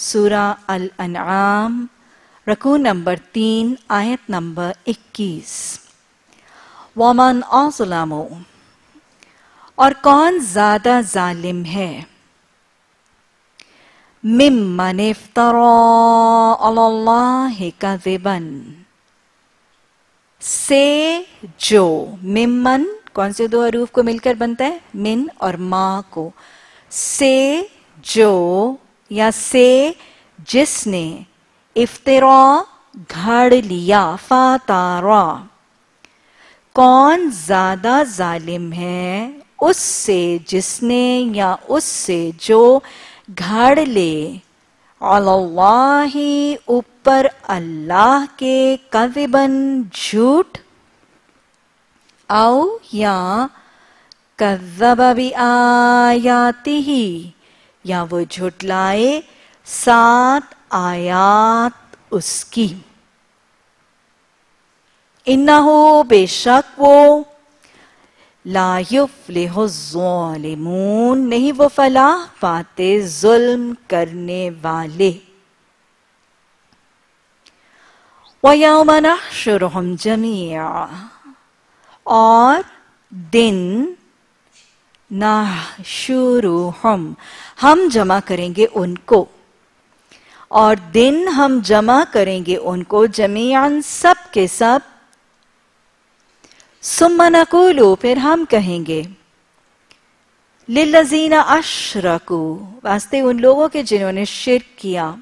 सूरा अल अनआम रकू नंबर तीन आयत नंबर इक्कीस वमन औसलामो और कौन ज़्यादा जालिम है मिम्मन इफ्तरा कज़िबन से जो मिम्मन कौन से दो अरूफ को मिलकर बनता है मिन और माँ को से जो या से जिसने इफ्तरा घड़ लिया, फातारा। कौन ज़्यादा जालिम है उससे जिसने या उससे जो घड़ ले? अल्लाही ऊपर अल्लाह के कविबन झूठ। आओ या कज़ब आयाती ही या वो झुटलाए, सात आयात उसकी। इन्ना हो बेशक वो। लायुफ लायुफ्लिहुज़्ज़ालिमून नहीं वो फलाह पाते जुल्म करने वाले। वयौम नहशुरुहुम जमिया और दिन ना शुरू हम हम जमा करेंगे उनको। और दिन हम जमा करेंगे उनको ज़मीन सब के सब। सुमनकुलू फिर हम कहेंगे, लिल्लजीना अशरकू, वास्ते उन लोगों के जिन्होंने शिर किया।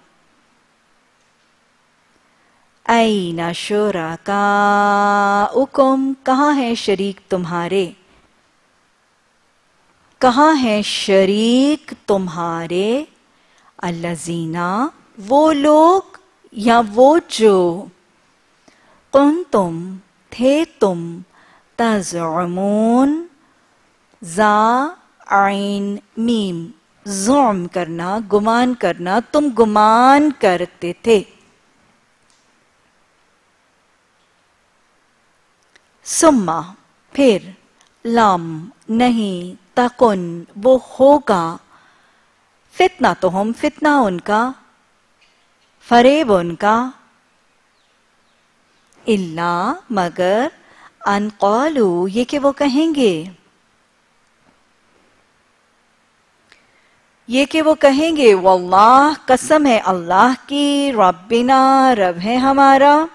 ऐना शोरा का उकुम कहाँ है शरीक तुम्हारे? कहाँ है शरीक तुम्हारे? अल्लाजीना, वो लोग या वो जो? कुन तुम? थे तुम? तजमून, जा आइन मीम। जोम करना, गुमान करना, तुम गुमान करते थे। सुम्मा, फिर, लाम, नहीं तकुन वो होगा। फितना तो हम, फितना उनका, फरेब उनका। इल्ला मगर अनकौलू, ये कि वो कहेंगे। ये कि वो कहेंगे, वल्लाह, कसम है अल्लाह की रबिना रब है हमारा।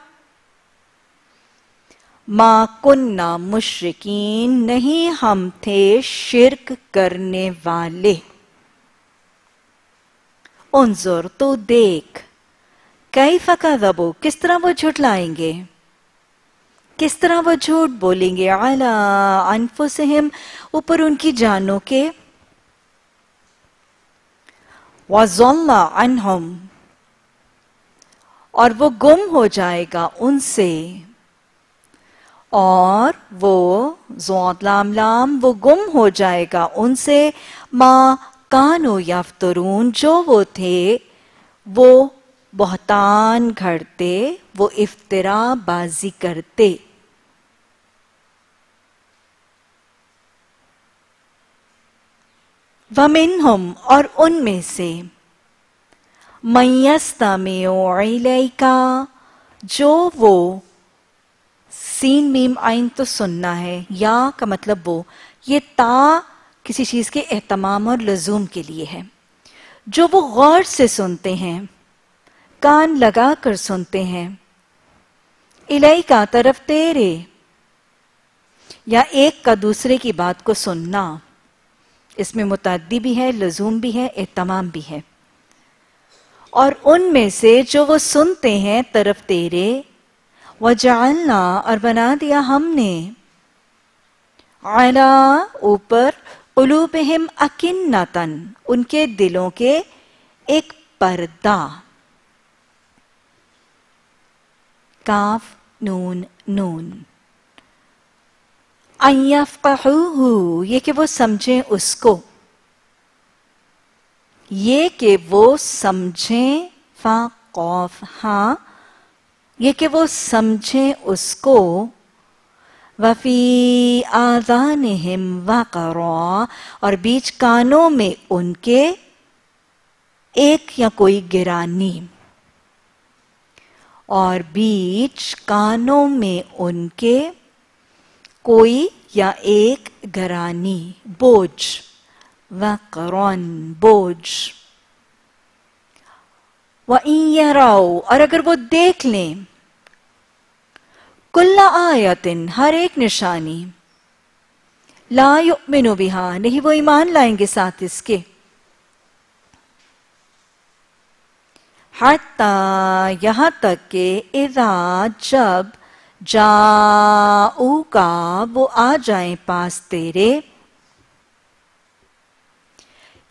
मा कुन्ना मुशरकिन, नहीं हम थे शिरक करने वाले। उनजुर तो देख कई फका दबो, किस तरह वो झुटलाएँगे किस तरह वो झूठ बोलेंगे? आला अनफुसहिम, ऊपर उनकी जानों के। वजल्ला अनहम, और वो गुम हो जाएगा उनसे। और वो जोतलाम लाम वो गुम हो जाएगा। उनसे माँ कानो याफ्तरून, जो वो थे, वो बहतान घड़ते वो इफ्तरा बाजी करते। वमिन हम और उनमें से मैयस्ता में का जो वो सीन मीम आइन तो सुनना है। या का मतलब वो, ये ता किसी चीज़ के एहतमाम और लजूम के लिए है। जो वो गौर से सुनते हैं, कान लगा कर सुनते हैं इलाई का तरफ़ तेरे, या एक का दूसरे की बात को सुनना, इसमें मुतादी भी है, लजूम भी है, एहतमाम भी है। और उनमें से जो वो सुनते हैं, तरफ़ तेरे वजालना और बना दिया हमने। आला ऊपर, उलूबहिम अकिन्नतन, उनके दिलों के एक पर्दा। काफ, नून नून। अयफहू ये कि वो समझें उसको। ये कि वो समझें फा कौफ, हा ये कि वो समझें उसको, वफी आजान हिम वकरा और बीच कानों में उनके एक या कोई गिरानी। और बीच कानों में उनके कोई या एक घरानी बोझ व वकरन, बोझ। व और अगर वो देख लें कुल्ला आयतिन, हर एक निशानी। ला युमिनु बिहा, नहीं वो ईमान लाएँगे साथ इसके। हत्ता यहाँ तक के इदा जब जाऊ का वो आ जाए पास तेरे।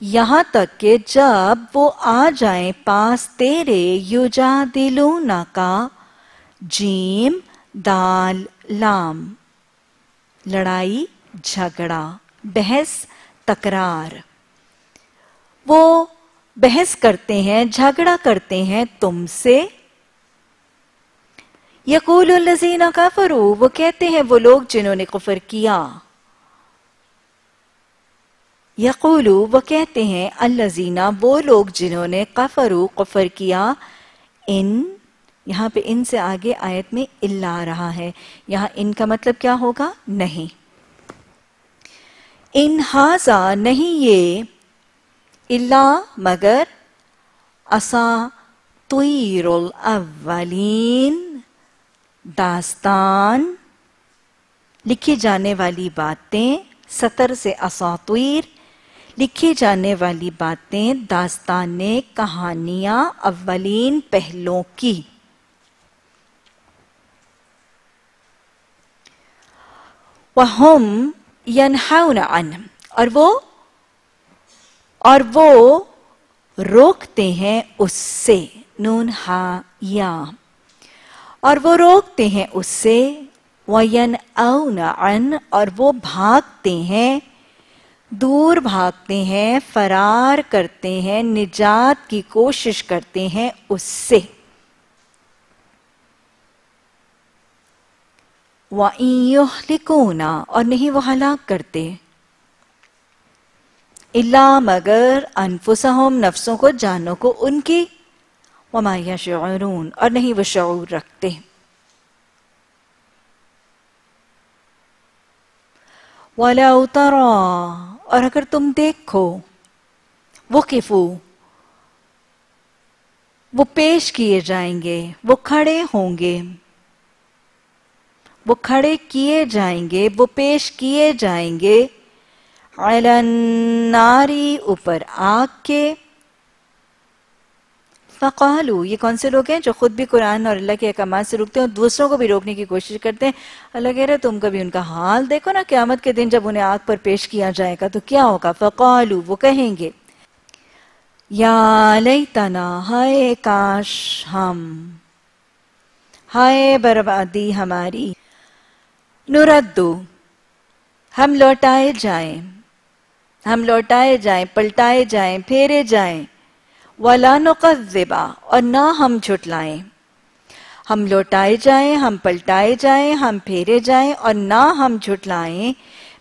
यहाँ तक के जब वो आ जाए पास तेरे युजा दिलूना का। जीम दाल, लाम, लड़ाई, झगड़ा, बहस, तकरार। वो बहस करते हैं, झगड़ा करते हैं तुमसे। यकूल लजीना काफरू, वो कहते हैं, वो लोग जिन्होंने कुफर किया। यकूलू, वो कहते हैं, अल्लजीना, वो लोग जिन्होंने कफरू, कुफर किया, इन यहाँ पे इन से आगे आयत में इल्ला आ रहा है। यहाँ इन का मतलब क्या होगा? नहीं। इन हाजा नहीं ये। इल्ला मगर असा तुरुल अव्वलीन। दास्तान। लिखी जाने वाली बातें, सतर से असातुर लिखी जाने वाली बातें, दास्तानें कहानियाँ अव्वलीन पहलों की। वहम यनहाउन अन और वो और वो रोकते हैं उससे, नून, हा, या। और वो रोकते हैं उससे, वयन अन, और वो भागते हैं, दूर भागते हैं, फरार करते हैं, निजात की कोशिश करते हैं उससे। लिकोना और नहीं वो हलाक करते। इल्ला मगर अनफुसहम नफ्सों को, जानों को उनकी। वमाया शरून और नहीं वो शूर रखते। वाला उतारा और अगर तुम देखो वो किफू वो पेश किए जाएँगे, वो खड़े होंगे। वो खड़े किए जाएँगे, वो पेश किए जाएँगे। नारी ऊपर आग के फ़कालू, ये कौन से लोग हैं जो खुद भी कुरान और अल्लाह के अहकाम से रुकते हैं और दूसरों को भी रोकने की कोशिश करते हैं? अल्लाह कह रहे तुम कभी उनका हाल देखो ना, क्यामत के दिन जब उन्हें आग पर पेश किया जाएगा तो क्या होगा? फ़कालू, वो कहेंगे, या लई तना हाय काश हम, हाय बर्बादी हमारी नुरद्दू, हम लौटाए जाएँ, हम लौटाए जाएँ, पलटाए जाएँ, फेरे जाएँ, वला नुकज़िबा और ना हम झुटलाएँ हम लौटाए जाएँ, हम पलटाए जाएँ, हम फेरे जाएँ, और ना हम झुटलाएँ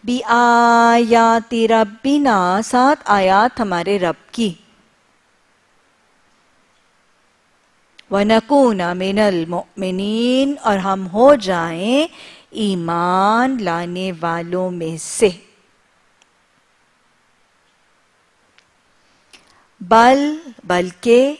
बी आयाति रब्बिना, सात आयात हमारे रब की। वनकूना मिनल मोमिनीन, और हम हो जाएँ ईमान लाने वालों में से। बल, बल्कि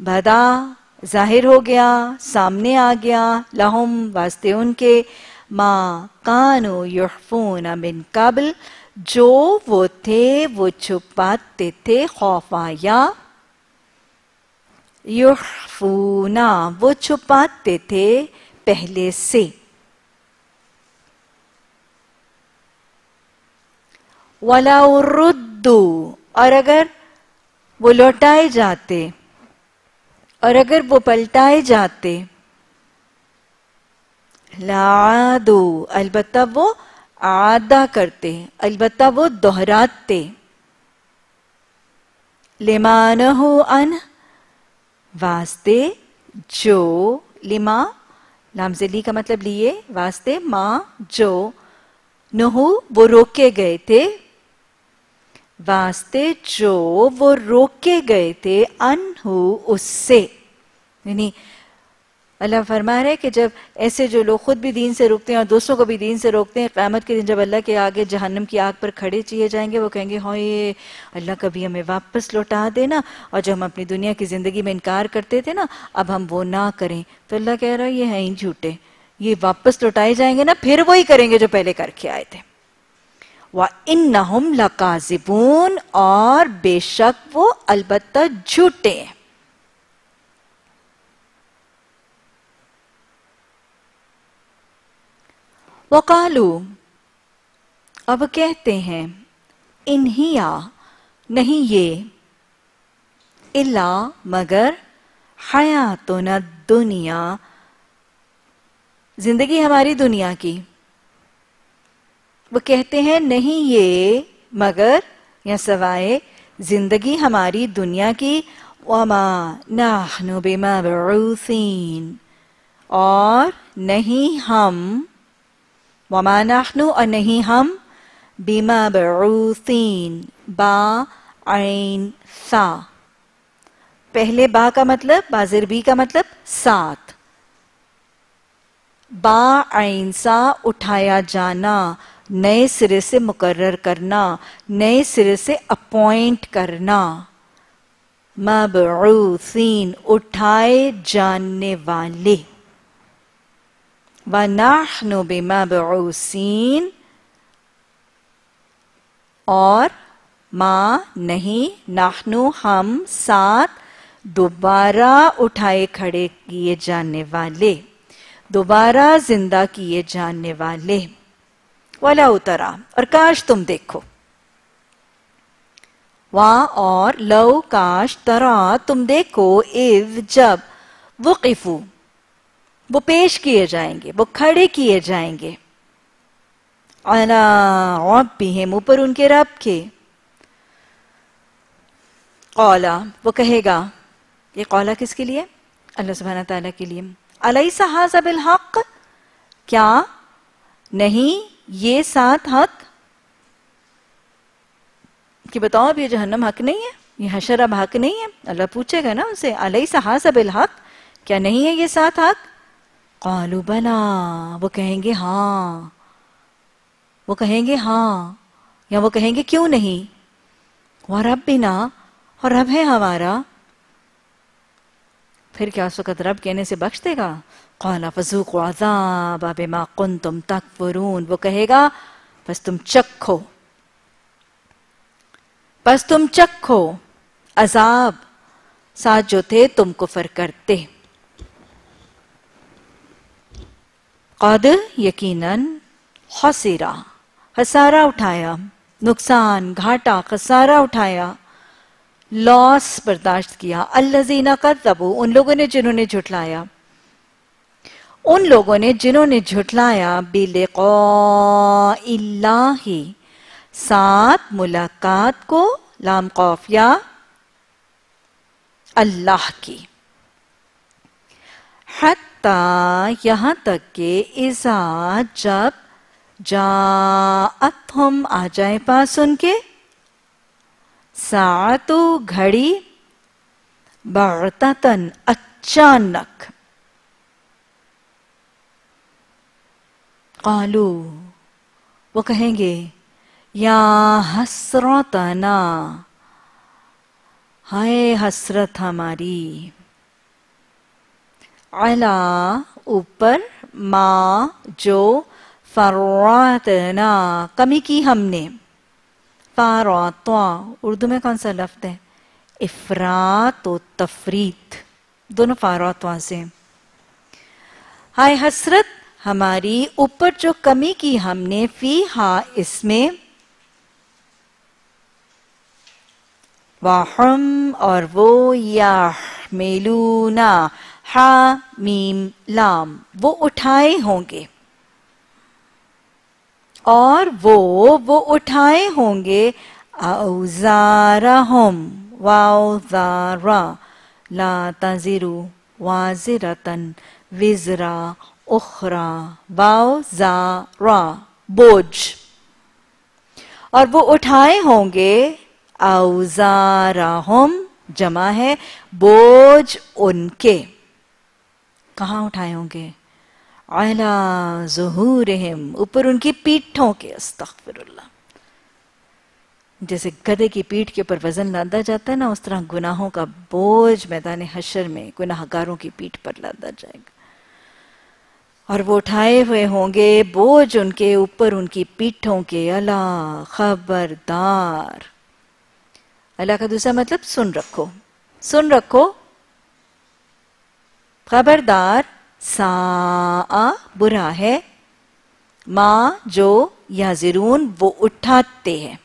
बदा ज़ाहिर हो गया, सामने आ गया, लहुम वास्ते उनके, माँ कानो युफून मिन कबल, जो वो थे, वो छुपाते थे खौफाया युफूना वो छुपाते थे पहले से। वलाउरुद्दू और अगर वो लौटाए जाते, और अगर वो पलटाए जाते, लादो, अलबत्ता वो आदा करते, अलबत्ता वो दोहराते। लेमान हो अन वास्ते जो, लिमा लामजली का मतलब लिए वास्ते माँ जो नहु वो रोके गए थे। वास्ते जो वो रोके गए थे अनहु उससे। यानी अल्लाह फरमा रहे कि जब ऐसे जो लोग खुद भी दीन से रोकते हैं और दूसरों को भी दीन से रोकते हैं, क़्यामत के दिन जब अल्लाह के आगे जहन्नम की आग पर खड़े चाहिए जाएँगे, वो कहेंगे हाँ ये अल्लाह कभी हमें वापस लौटा देना। और जब हम अपनी दुनिया की ज़िंदगी में इनकार करते थे ना, अब हम वो ना करें। तो अल्लाह कह रहा है, ये हैं ही झूठे। ये वापस लौटाए जाएँगे ना, फिर वही करेंगे जो पहले करके आए थे। व इन नहम लकाजिबून, और बेशक वो अलबत्ता झूठे हैं। वकालू, अब कहते हैं, इन्हिया, नहीं ये इला मगर हया हयातुन दुनिया, ज़िंदगी हमारी दुनिया की। वो कहते हैं, नहीं ये मगर, या सवाए, ज़िंदगी हमारी दुनिया की, वमा नाहनु बिमबरूसीन, और नहीं हम वमा नाहनु और नहीं हम बीमा बरूसीन बा आइन सा पहले बा का मतलब बाजिर बी का मतलब सात. बा आइन सा उठाया जाना, नए सिरे से मुकर्र करना, नए सिरे से अपॉइंट करना. मबरूसीन उठाए जाने वाले। वनाहनु बिमबरूसीन और माँ नहीं नाहनु हम साथ दोबारा उठाए खड़े किए जाने वाले दोबारा ज़िंदा किए जाने वाले वाला उतरा और काश तुम देखो वहाँ और लव काश तरा तुम देखो इव जब वो किफू वो पेश किए जाएँगे, वो खड़े किए जाएँगे। अला भी है ऊपर उनके रब के। कौला, वो कहेगा, ये कौला किसके लिए? अल्लाह सुबहाना ताला के लिए। अलई सहाजबिल हक? क्या? नहीं, ये सात हक? कि बताओ, अब ये जहन्नम हक नहीं है? ये हशर अब हक नहीं है? अल्लाह पूछेगा ना उनसे अलई सहाजबिल हक? क्या नहीं है ये सात हक? कालू बना, वो कहेंगे हाँ। वो कहेंगे हाँ या वो कहेंगे क्यों नहीं? वह रब बिना और रब है हमारा। फिर क्या उस वक्त रब कहने से बख्श देगा? कौला फजूक आजाब मा कुन तुम तक वरून वो कहेगा, बस तुम चखो। बस तुम चखो। अजाब, साथ जो थे तुम कुफर करते। कद यकीनन हसीरा हसारा उठाया नुकसान घाटा खसारा उठाया लॉस बर्दाश्त किया अल्लाजीना का तबू उन लोगों ने जिन्होंने झुटलाया उन लोगों ने जिन्होंने झुटलाया बिले ही साथ मुलाकात को लाम कौफिया अल्लाह की हत्ता यहाँ तक के इजा जब जात हम आ जाए पास उनके। सातु घड़ी बढ़तातन अचानक। कालू, वो कहेंगे, या हसरतना, हाय हसरत हमारी। अला ऊपर मा जो फरवातना कमी की हमने फारातवा उर्दू में कौन सा लफ्त है इफरात और तफरीत दोनों फारातवा से हाय हसरत हमारी ऊपर जो कमी की हमने फ़ी हा इसमें वाहम और वो या यहमेलूना हा मीम लाम वो उठाए होंगे। और वो वो उठाए होंगे। औजारहम वाउजारा ला तजिरु वाजिरतन विजरा उखरा। वाउजारा बोझ। और वो उठाए होंगे। औजारहम जमा है। बोझ उनके। कहा उठाए होंगे? आला जहूरहिम, ऊपर उनकी पीठों के, अस्तगफिरुल्लाह। जैसे गधे की पीठ के ऊपर वज़न लादा जाता है ना, उस तरह गुनाहों का बोझ मैदान हशर में गुनाहगारों की पीठ पर लादा जाएगा। और वो उठाए हुए होंगे, बोझ उनके ऊपर, उनकी पीठों के, अला खबरदार। अल्लाह का दूसरा मतलब सुन रखो। सुन रखो खबरदार सा बुरा है, माँ जो या जरून वो उठाते हैं।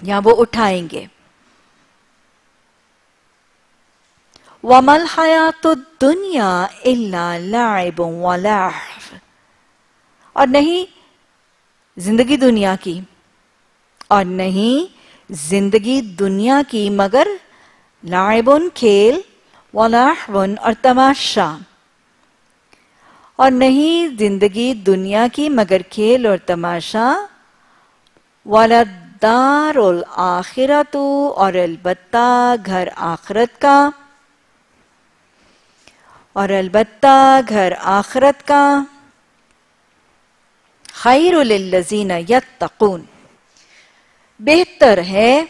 या वो उठाएँगे। वमल हयात दुनिया इल्ला और नहीं ज़िंदगी दुनिया की, और नहीं ज़िंदगी दुनिया की, मगर लाइबुन खेल वलाहवन और तमाशा। और नहीं ज़िंदगी दुनिया की, मगर खेल और तमाशा। वालदारुल आखिरतु और अलबत्ता घर आखरत का। और अलबत्ता घर आखरत का। खैरुल्लजीन यत्तकून। बेहतर है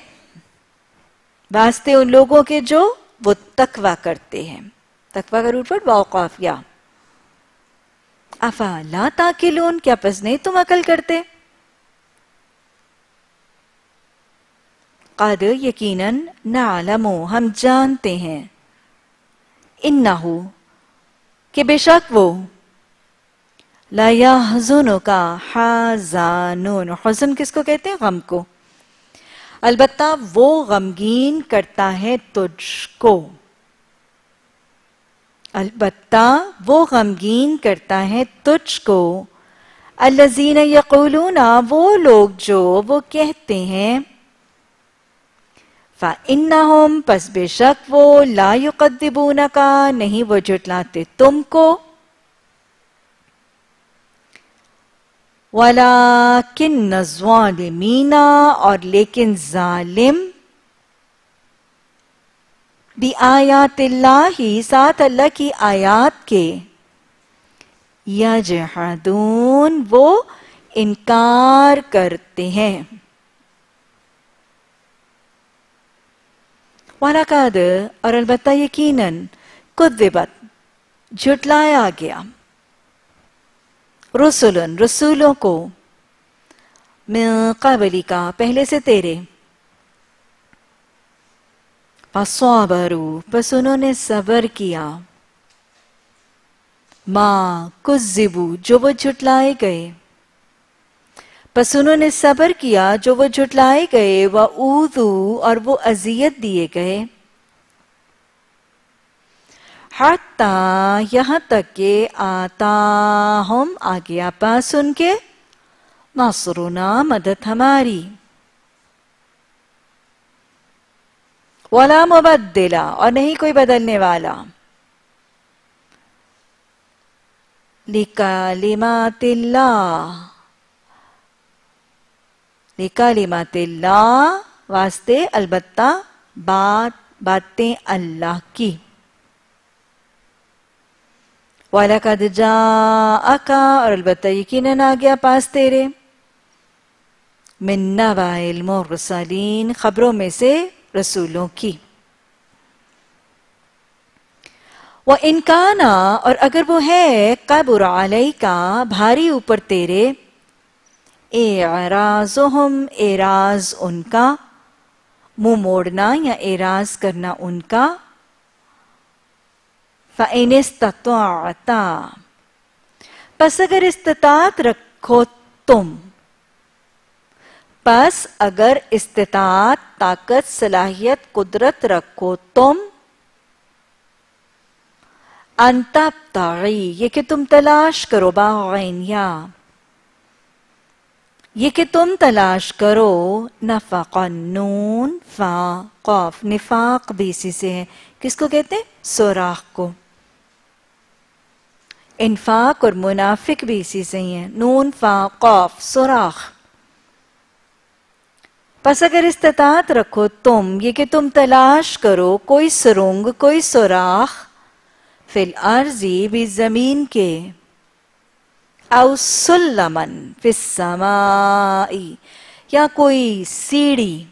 वास्ते उन लोगों के जो वो तकवा करते हैं। तकवा का रूट वर्ड वाकाफिया अफाला ताकिलून, क्या पस नहीं तुम अकल करते? कद यकीनन नालमो, हम जानते हैं। इन्ना हो कि बेशक वो। लाया हजनो का हाजानुन, हजन किसको कहते हैं? गम को। अलबत्ता वो गमगीन करता है तुझको। अलबत्ता वो गमगीन करता है तुझको। अल्लजीन यकूलूना, वो लोग जो वो कहते हैं, फा इन्ना पस बेशक वो ला का नहीं, वो जुटलाते तुमको। वाला किन नजवालिमीना और लेकिन जालिम। भी आयात ही साथ अल्लाह की आयात के। यजहदून, वो इनकार करते हैं। वालाकाद, और अलबत्ता यकीनन, कुद्दिबत, झुटलाया गया। रसुलन, रसूलों को कबली का, पहले से तेरे। फसवाबरू, बस उन्होंने सबर किया। माँ कुजिबू जो वो झुटलाए गए। बस उन्होंने सबर किया, जो वो झुटलाए गए, व ऊदू और वो अजियत दिए गए। हत्ता यहाँ तक के आता हम आज्ञा पास उनके नासरुना मदद हमारी। वाला मुबद्दिला, और नहीं कोई बदलने वाला। लिकालिमातिल्ला लिकालिमातिल्ला वास्ते अलबत्ता बात, बातें अल्लाह की। वाला का जा अका और अलबत्ता यकीन आ गया पास तेरे मिन्ना वाइल मुरसलीन खबरों में से रसूलों की वह इनकाना और अगर वो है कबुर आलई का भारी ऊपर तेरे एराजोहम एराज उनका मुँह मोड़ना या एराज करना उनका बस अगर इस्तात रखो तुम पस अगर इस्तात ताकत सलाहियत कुदरत रखो तुम अंतप्ताई ये कि तुम तलाश करो बाइन या कि तुम तलाश करो नफाकून फा कौफ निफाक भी इसी से है किसको कहते हैं सोराख को इन्फाक और मुनाफिक भी इसी से ही है। नून फा कौफ, सुराख। बस अगर इस्तात रखो तुम, ये कि तुम तलाश करो कोई सुरंग, कोई सुराख, फिल अर्जी भी ज़मीन के। औसुल्लमन फिसमाई या कोई सीढ़ी।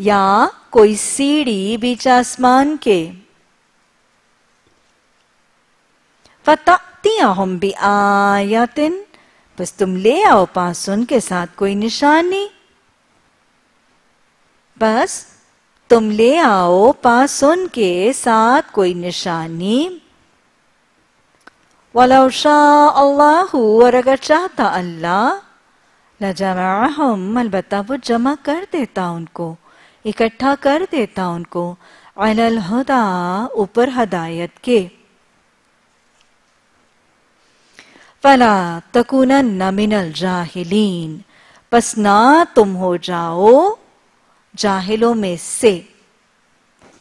या कोई सीढ़ी बीच आसमान के। फतिया हम भी आयातिन बस तुम ले आओ पास उनके साथ कोई निशानी। बस तुम ले आओ पास उनके साथ कोई निशानी। वलौशा अल्लाह, और अगर चाहता अल्लाह लजमाहम अलबत्ता वो जमा कर देता उनको, इकट्ठा कर देता उनको, अलल हुदा, ऊपर हदायत के। फला तकुन मिनल जाहिलीन। बस ना तुम हो जाओ जाहिलों में से।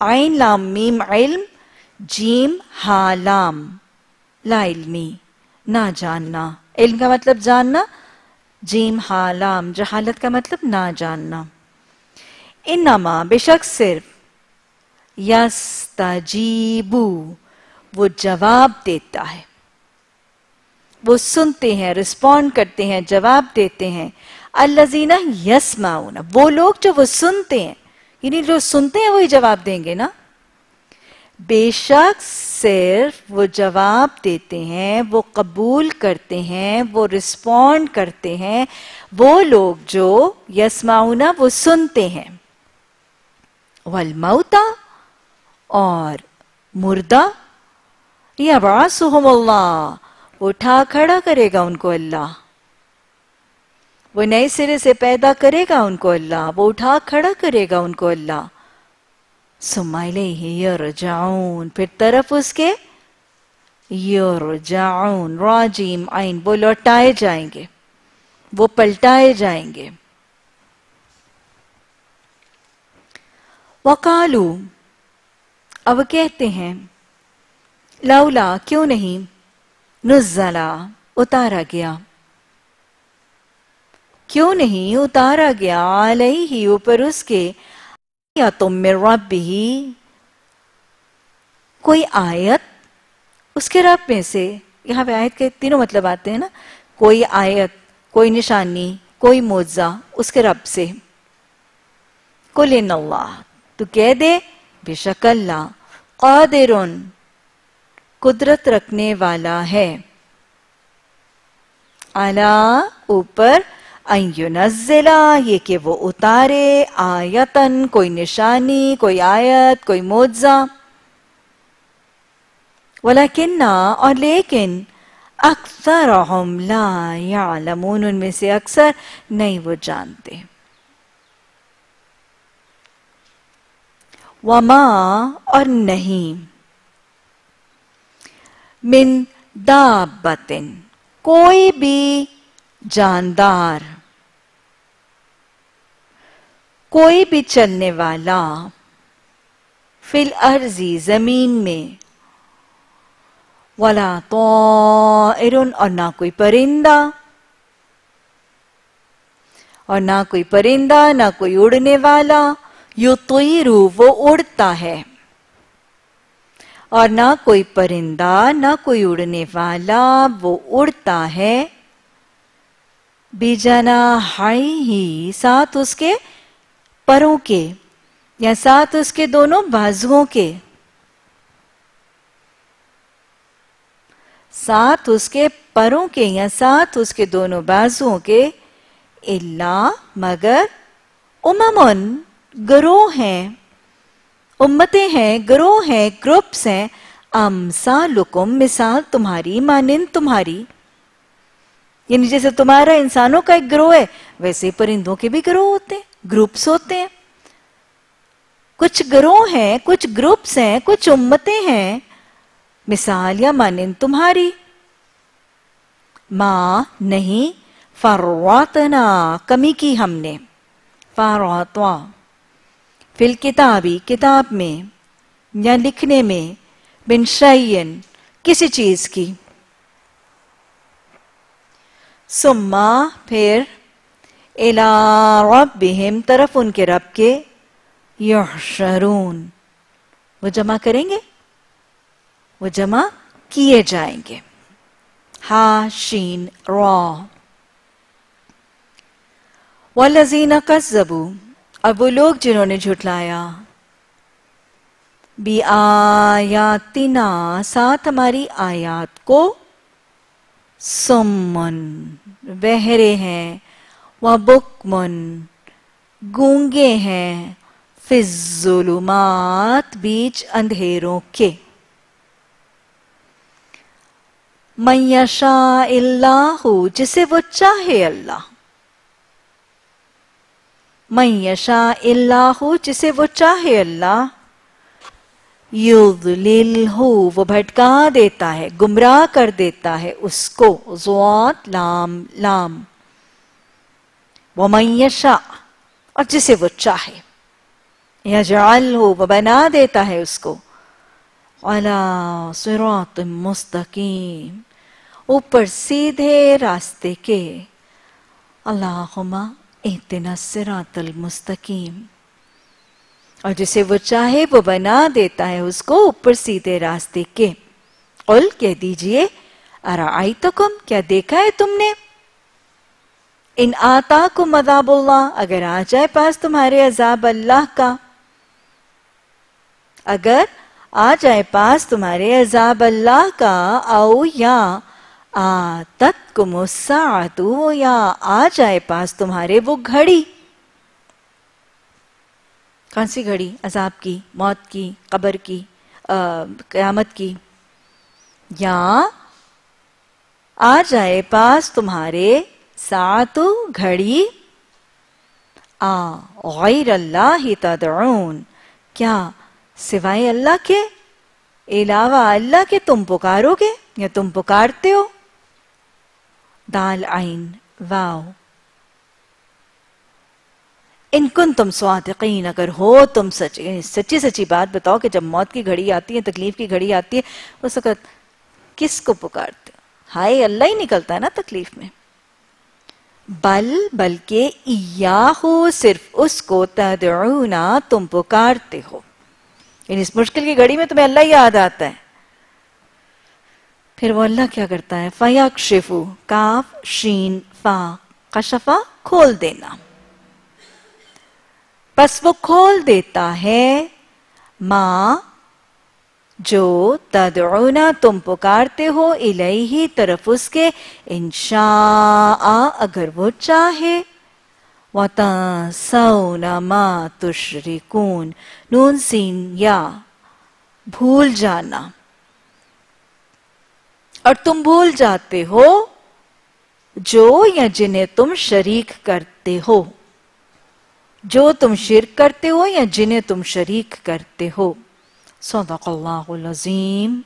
आइन लाम मीम इल्म, जीम हालाम ला इल्मी, ना जानना। इल्म का मतलब जानना, जीम हालाम जहालत का मतलब ना जानना। इन नमा बेशक सिर्फ़ यस्ताजीबू, वो जवाब देता है। वो सुनते हैं रिस्पॉन्ड करते हैं, जवाब देते हैं। अल्लाजीना यस्माउना वो लोग जो वो सुनते हैं, यानी जो सुनते हैं वही जवाब देंगे ना? बेशक सिर्फ़ वो जवाब देते हैं, वो कबूल करते हैं, वो रिस्पॉन्ड करते हैं, वो लोग जो यसमाउना वो सुनते हैं। वलमौता और मुर्दा या बासुहमल्ला उठा खड़ा करेगा उनको अल्लाह। वो नए सिरे से पैदा करेगा उनको अल्लाह। वो उठा खड़ा करेगा उनको अल्लाह। सुमाइले जाऊन फिर तरफ़ उसके जाऊन राजीम आइन। वो लौटाए जाएँगे। वो पलटाए जाएँगे। वकालू। अब कहते हैं लौला क्यों नहीं? नुजला उतारा गया। क्यों नहीं उतारा गया? अलई ही ऊपर उसके, या तुम में रब ही। कोई आयत? उसके रब में से, यहाँ पे आयत के तीनों मतलब आते हैं ना। कोई आयत, कोई निशानी, कोई मोजा, उसके रब से। कुल अल्लाह, तू कह दे, बेशक अल्लाह। कादिरुन कुदरत रखने वाला है। आला ऊपर अयुनजिला ये कि वो उतारे आयतन, कोई निशानी, कोई आयत, कोई मोजा वलाकिन ना और लेकिन अक्सर यालमून, उनमें से अक्सर नहीं वो जानते। वमा, और नहीं। मिन दाबतिन, कोई भी जानदार, कोई भी चलने वाला फिल अर्जी ज़मीन में, वाला तो इरुन और ना कोई परिंदा, और ना कोई परिंदा, ना कोई उड़ने वाला यू तो वो उड़ता है। और ना कोई परिंदा, ना कोई उड़ने वाला, वो उड़ता है। बीजाना हाई ही, साथ उसके परों के, या साथ उसके दोनों बाजुओं के। साथ उसके परों के, या साथ उसके दोनों बाजुओं के, इल्ला मगर उममन, ग्रोह हैं। उम्मतें हैं, ग्रोह हैं ग्रुप्स हैं। अमसा लुकुम मिसाल तुम्हारी, मानिन तुम्हारी। यानी जैसे तुम्हारा इंसानों का एक ग्रोह है, वैसे परिंदों के भी ग्रोह होते हैं, ग्रुप्स होते हैं। कुछ ग्रोह हैं, कुछ ग्रुप्स हैं, कुछ उम्मतें हैं। मिसाल या मानिन तुम्हारी। माँ, नहीं फरवातना कमी की हमने। फरवा फिल किताबी, किताब में, या लिखने में, बिन शयन किसी चीज़ की। सुम्मा, फिर, इला रब्बिहिम, तरफ़ उनके रब के यहशरून वो जमा करेंगे? वो जमा किए जाएँगे। हा शीन रॉ। वजीना कस्जबू अब वो लोग जिन्होंने झुटलाया बी आयातिना साथ हमारी आयात को सुमन, बहरे हैं व बुकमन, गूँगे हैं फिजुलुमात बीच अंधेरों के। मैशा इल्लाहू, जिसे वो चाहे अल्लाह। मैयशा इल्लाहू जिसे वो चाहे अल्लाह युदलिल हो वो भटका देता है गुमराह कर देता है उसको जुआत लाम लाम वो मैयशा और जिसे वो चाहे या जाल हो वो बना देता है उसको अला सिरात मुस्तकीम ऊपर सीधे रास्ते के अल्लाहुमा इतना सिरातल मुस्तकीम। और जिसे वो चाहे, वो बना देता है उसको ऊपर सीधे रास्ते के। उल कह दीजिए अरा आई तो कुम क्या देखा है तुमने? इन आता को मदाबुल्ला अगर आ जाए पास तुम्हारे अजाब अल्लाह का। अगर आ जाए पास तुम्हारे अजाब अल्लाह का, आओ या आतत को मुस्सातु या आ जाए पास तुम्हारे वो घड़ी। कौन सी घड़ी? अजाब की, मौत की, कब्र की क़यामत की। या आ जाए पास तुम्हारे सातु घड़ी। आ गैर अल्लाह ही तदऊन। क्या सिवाय अल्लाह के? अलावा अल्लाह के तुम पुकारोगे या तुम पुकारते हो? दाल आइन वाओ इनकुन तुम स्वादिकीन? अगर हो तुम सच, सच्ची सच्ची बात बताओ कि जब मौत की घड़ी आती है, तकलीफ़ की घड़ी आती है, उस वक्त किसको पुकारते? हो हाय, अल्लाह ही निकलता है ना तकलीफ़ में। बल, बल्कि या हो सिर्फ़ उसको तदना तुम पुकारते हो। इस मुश्किल की घड़ी में तुम्हें अल्लाह याद आता है। फिर वो अल्लाह क्या करता है? फयाक शिफू काफ, शीन, फा, कशफा, खोल देना। बस वो खोल देता है, माँ, जो तदना तुम पुकारते हो, इलही तरफ़ उसके इंशा अगर वो चाहे। वतसौना मा तुशरिकून, नून, सीन, या, भूल जाना। और तुम भूल जाते हो जो या जिन्हें तुम शरीक करते हो। जो तुम शिरक करते हो या जिन्हें तुम शरीक करते हो। सदक़ल्लाहुल अज़ीम